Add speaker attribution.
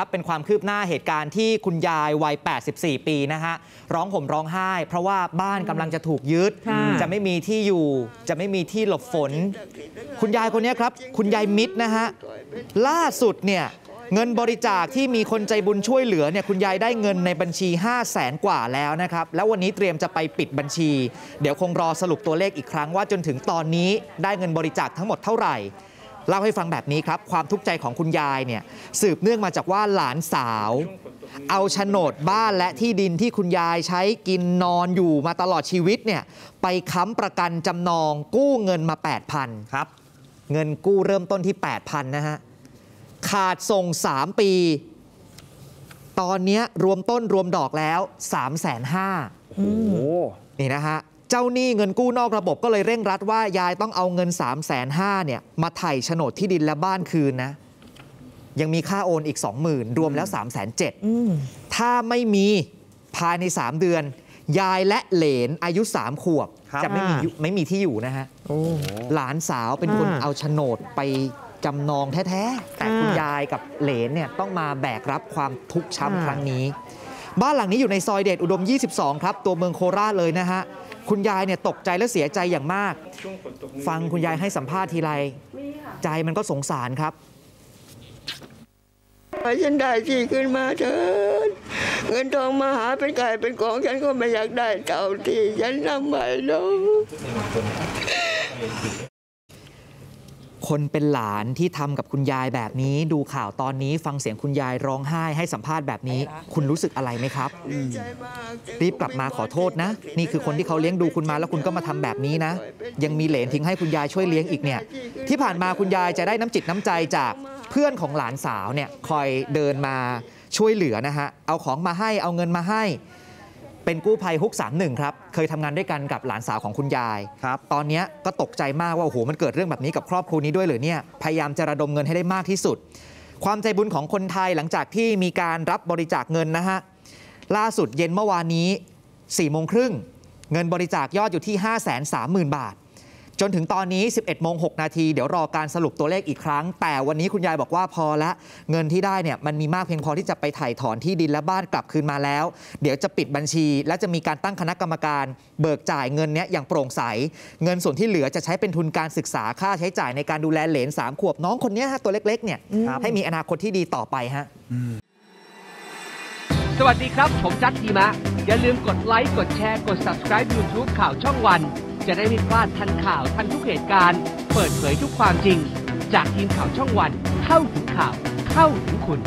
Speaker 1: ครับเป็นความคืบหน้าเหตุการณ์ที่คุณยายวัย 84 ปีนะฮะร้องห่มร้องไห้ เพราะว่าบ้านกำลังจะถูกยึด
Speaker 2: ค่ะ
Speaker 1: จะไม่มีที่อยู่ จะไม่มีที่หลบฝน คุณยายคนนี้ครับ คุณยายมิตรนะฮะล่าสุดเนี่ยเงินบริจาคที่มีคนใจบุญช่วยเหลือเนี่ยคุณยายได้เงินในบัญชี 5 0 0แสนกว่าแล้วนะครับ แล้ววันนี้เตรียมจะไปปิดบัญชี เดี๋ยวคงรอสรุปตัวเลขอีกครั้งว่าจนถึงตอนนี้ได้เงินบริจาคทั้งหมดเท่าไหร่ เล่าให้ฟังแบบนี้ครับ ความทุกข์ใจของคุณยายเนี่ยสืบเนื่องมาจากว่าหลานสาว เอาโฉนดบ้านและที่ดินที่คุณยายใช้กินนอนอยู่มาตลอดชีวิตเนี่ยไปค้ำประกันจำนองกู้เงินมา 8,000
Speaker 3: ครับ
Speaker 1: เงินกู้เริ่มต้นที่ 8,000นะฮะขาดส่ง 3 ปี ตอนเนี้ยรวมต้นรวมดอกแล้ว 3 5 0 0 0
Speaker 3: โอ้โห
Speaker 1: นี่นะฮะเจ้าหนี้เงินกู้นอกระบบก็เลยเร่งรัดว่ายายต้องเอาเงิน3 5 0 0 0เนี่ยมาไถ่โฉนดที่ดินและบ้านคืนนะ ยังมีค่าโอนอีก 20,000 รวมแล้ว3 7 0 0 0
Speaker 2: อืม
Speaker 1: ถ้าไม่มีภายใน 3 เดือน ยายและเหลนอายุ 3 ขวบ
Speaker 3: ครับ
Speaker 1: จะไม่มีอยู่ไม่มีที่อยู่นะฮะ
Speaker 2: โอ้
Speaker 1: หลานสาวเป็นคน
Speaker 2: อ่า
Speaker 1: เอาโฉนดไปจำนองแท้ๆ แต่
Speaker 2: อ่า
Speaker 1: คุณยายกับเหลนเนี่ยต้องมาแบกรับความทุกข์
Speaker 2: อ่า
Speaker 1: ช้ำครั้งนี้ บ้านหลังนี้อยู่ในซอยเดชอุดม 22 ครับ ตัวเมืองโคราชเลยนะฮะ คุณยายเนี่ยตกใจและเสียใจอย่างมาก ฟังคุณยายให้สัมภาษณ์ทีไร ใจมันก็สงสารครับ
Speaker 4: ให้ฉันได้ที่ขึ้นมาเถิดเงินทองมาหาเป็นไก่เป็นของฉันก็ไม่อยากได้เก่าที่ฉันทำไปหรอก
Speaker 1: คนเป็นหลานที่ทำกับคุณยายแบบนี้ดูข่าวตอนนี้ฟังเสียงคุณยายร้องไห้ให้สัมภาษณ์แบบนี้ คุณรู้สึกอะไรไหมครับ
Speaker 4: ดีใจมาก
Speaker 1: รีบกลับมาขอโทษนะ นี่คือคนที่เขาเลี้ยงดูคุณมาแล้วคุณก็มาทำแบบนี้นะ ยังมีเหลนทิ้งให้คุณยายช่วยเลี้ยงอีกเนี่ย ที่ผ่านมาคุณยายจะได้น้ำจิตน้ำใจจากเพื่อนของหลานสาวเนี่ยคอยเดินมาช่วยเหลือนะฮะเอาของมาให้เอาเงินมาให้ เป็นกู้ภัยฮุก31ครับเคยทำงานด้วยกันกับหลานสาวของคุณยาย
Speaker 3: ครับ
Speaker 1: ตอนเนี้ยก็ตกใจมากว่าโอ้โหมันเกิดเรื่องแบบนี้กับครอบครัวนี้ด้วยเหรือเนี่ยพยายามจะระดมเงินให้ได้มากที่สุด ความใจบุญของคนไทยหลังจากที่มีการรับบริจาคเงินนะฮะล่าสุดเย็นเมื่อวานนี้4ี่โมงครึ่งเงินบริจาคยอดอยู่ที่ 5 3 0 0 0 0 บาท จนถึงตอนนี้ 11โมง6นาทีเดี๋ยวรอการสรุปตัวเลขอีกครั้ง แต่วันนี้คุณยายบอกว่าพอละ เงินที่ได้เนี่ยมันมีมากเพียงพอที่จะไปถ่ายถอนที่ดินและบ้านกลับคืนมาแล้ว เดี๋ยวจะปิดบัญชี และจะมีการตั้งคณะกรรมการเบิกจ่ายเงินเนี้ยอย่างโปร่งใส เงินส่วนที่เหลือจะใช้เป็นทุนการศึกษาค่าใช้จ่ายในการดูแลเหลนสามขวบน้องคนเนี้ยฮะตัวเล็กๆเนี่ย
Speaker 3: ครับ
Speaker 1: ให้มีอนาคตที่ดีต่อไปฮะ
Speaker 5: สวัสดีครับ ผมจัดทีมะอย่าลืมกดไลค์กดแชร์กด subscribe YouTube ข่าวช่องวัน จะได้ไม่พลาดทันข่าวทันทุกเหตุการณ์ เปิดเผยทุกความจริง จากทีมข่าวช่องวันเข้าถึงข่าวเข้าถึงคุณ